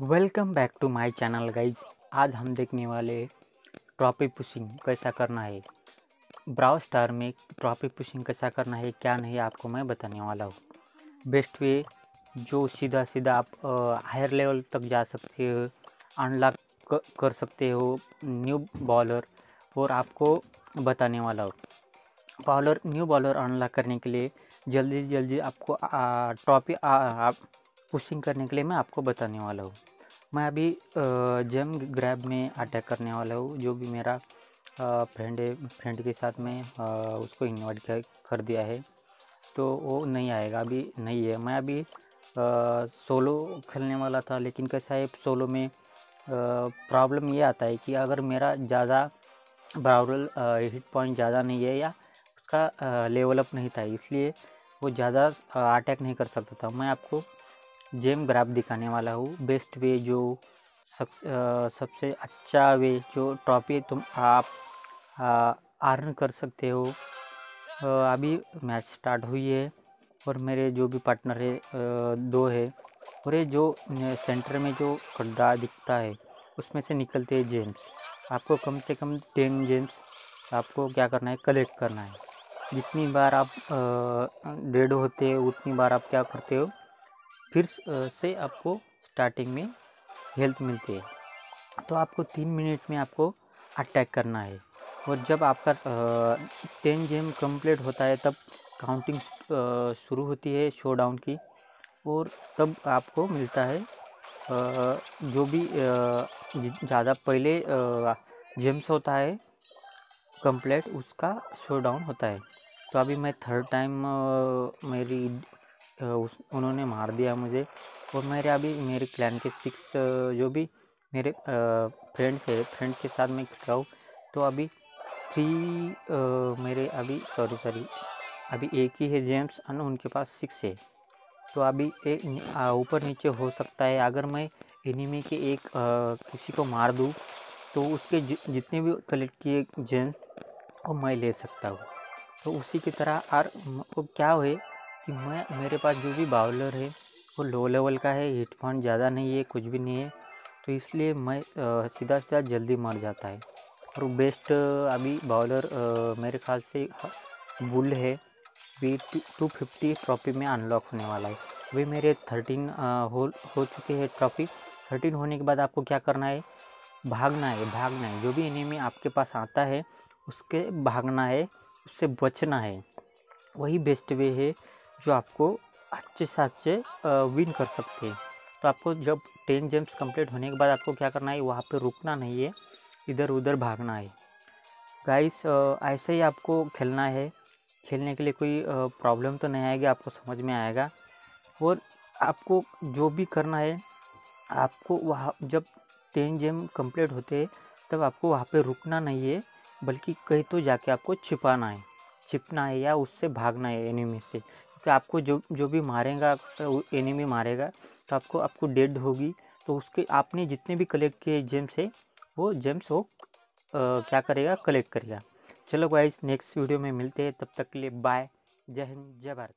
Welcome back to my channel guys आज हम देखने वाले ट्रॉफी पुशिंग कैसा करना है? ब्राउ स्टार में ट्रॉफी पुशिंग कैसा करना है, क्या नहीं, आपको मैं बताने वाला हूँ। बेस्ट वे जो सीधा सीधा आप हायर लेवल तक जा सकते हो अनलॉक कर सकते हो न्यू बॉलर और आपको बताने वाला हूँ। बॉलर न्यू बॉलर अनलॉक करने के लिए जल्दी जल्दी आपको ट्रॉफी पुशिंग करने के लिए मैं आपको बताने वाला हूँ। मैं अभी जेम ग्रैब में अटैक करने वाला हूँ, जो भी मेरा फ्रेंड है फ्रेंड के साथ में उसको इन्वाइट कर दिया है। तो वो नहीं आएगा, अभी नहीं है। मैं अभी सोलो खेलने वाला था, लेकिन कैसा है सोलो में प्रॉब्लम ये आता है कि अगर मेरा ज़्यादा ब्राउरल हिट पॉइंट ज़्यादा नहीं है या उसका लेवल अप नहीं था, इसलिए वो ज़्यादा अटैक नहीं कर सकता था। मैं आपको जेम ग्राफ दिखाने वाला हूँ। बेस्ट वे जो सब सबसे अच्छा वे जो ट्रॉफी तुम आप अर्न कर सकते हो। अभी मैच स्टार्ट हुई है और मेरे जो भी पार्टनर है दो है और ये जो सेंटर में जो गड्ढा दिखता है, उसमें से निकलते हैं जेम्स आपको कम से कम टेन जेम्स आपको क्या करना है कलेक्ट करना है। जितनी बार आप डेड होते हो, उतनी बार आप क्या करते हो फिर से आपको स्टार्टिंग में हेल्थ मिलती है। तो आपको तीन मिनट में आपको अटैक करना है। और जब आपका टेन गेम कंप्लीट होता है, तब काउंटिंग शुरू होती है शो डाउन की। और तब आपको मिलता है जो भी ज़्यादा पहले जेम्स होता है कंप्लीट उसका शो डाउन होता है। तो अभी मैं थर्ड टाइम मेरी उस उन्होंने मार दिया मुझे। और मेरे अभी मेरे क्लैन के सिक्स जो भी मेरे फ्रेंड्स है फ्रेंड के साथ मैं खेल रहा हूँ तो अभी थ्री मेरे अभी सॉरी सॉरी अभी एक ही है जेम्स और उनके पास सिक्स है। तो अभी एक ऊपर नीचे हो सकता है। अगर मैं एनिमी के एक आ, किसी को मार दूँ तो उसके जितने भी कलेक्ट किए जेम्स वो मैं ले सकता हूँ। तो उसी की तरह और क्या हुए मैं, मेरे पास जो भी बाउलर है, वो लो लेवल का है हिट पॉइंट ज़्यादा नहीं है, कुछ भी नहीं है तो इसलिए मैं सीधा सीधा जल्दी मर जाता है। और बेस्ट अभी बाउलर मेरे ख्याल से बुल है, भी टू फिफ्टी ट्रॉफी में अनलॉक होने वाला है। अभी मेरे थर्टीन हो हो चुके हैं ट्रॉफी। थर्टीन होने के बाद आपको क्या करना है? भागना है भागना है। जो भी एनिमी आपके पास आता है, उसके भागना है, उससे बचना है। वही बेस्ट वे है जो आपको अच्छे से अच्छे विन कर सकते हैं। तो आपको जब टेन जेम्स कंप्लीट होने के बाद आपको क्या करना है, वहाँ पे रुकना नहीं है इधर उधर भागना है। गाइस ऐसे ही आपको खेलना है। खेलने के लिए कोई प्रॉब्लम तो नहीं आएगी, आपको समझ में आएगा। और आपको जो भी करना है, आपको वहाँ, जब टेन जेम कंप्लीट होते हैं, तब आपको वहाँ पे रुकना नहीं है, बल्कि कहीं तो जाके आपको छिपाना है। छिपना है या उससे भागना है एनिमी से। कि आपको जो जो भी मारेगा एनिमी मारेगा तो आपको आपको डेड होगी। तो उसके, आपने जितने भी कलेक्ट किए जेम्स है वो जेम्स वो क्या करेगा? कलेक्ट करेगा। चलो गाइस नेक्स्ट वीडियो में मिलते हैं। तब तक के लिए बाय जय हिंद, जय भारत।